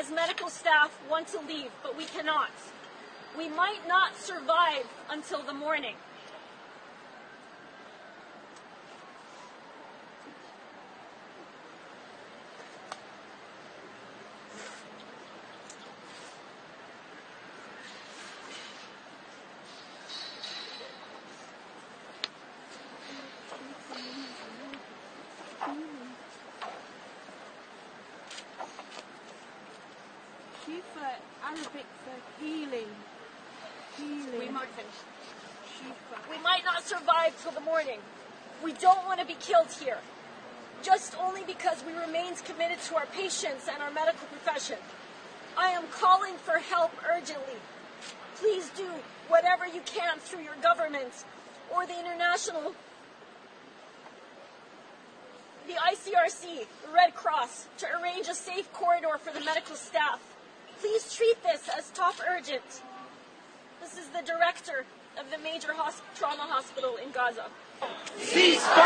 as medical staff want to leave, but we cannot. We might not survive until the morning. Shifa, Arabic for healing. Healing. We might finish. We might not survive till the morning. We don't want to be killed here. Just only because we remained committed to our patients and our medical profession. I am calling for help urgently. Please do whatever you can through your government or the international, the ICRC, the Red Cross, to arrange a safe corridor for the medical staff. Please treat this as top urgent. This is the director of the major hos- trauma hospital in Gaza. Ceasefire